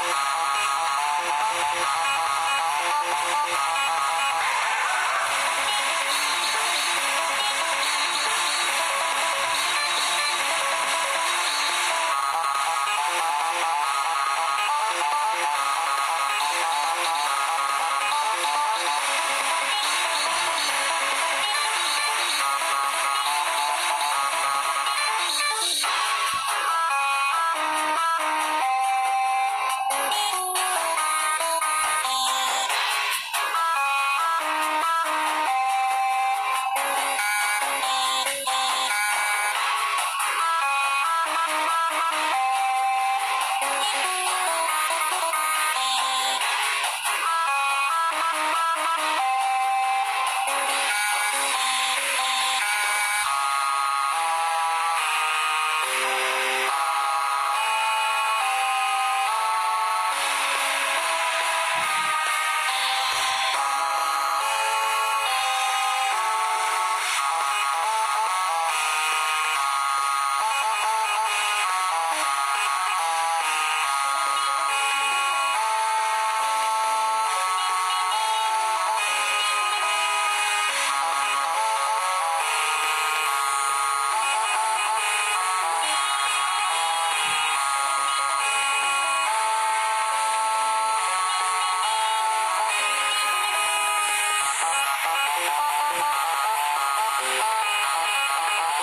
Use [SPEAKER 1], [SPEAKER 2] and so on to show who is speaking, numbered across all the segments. [SPEAKER 1] Bye. you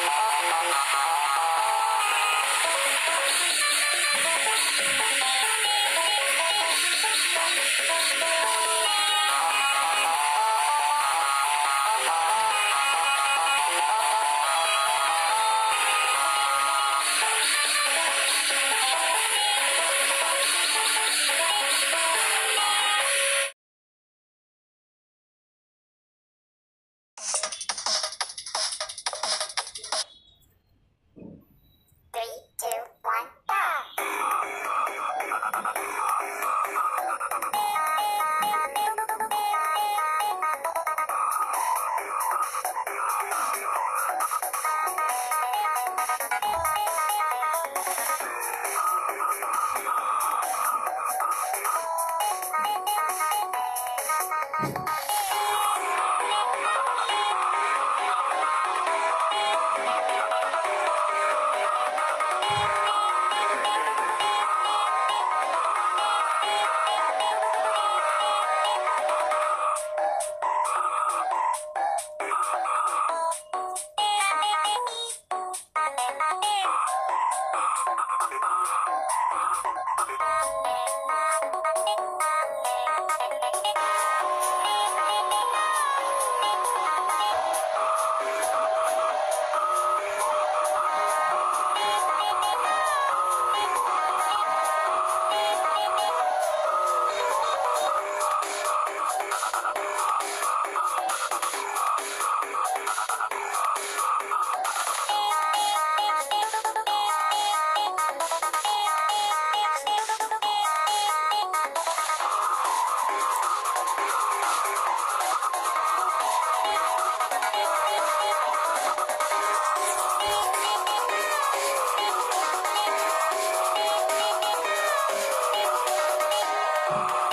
[SPEAKER 1] Thank Thank you.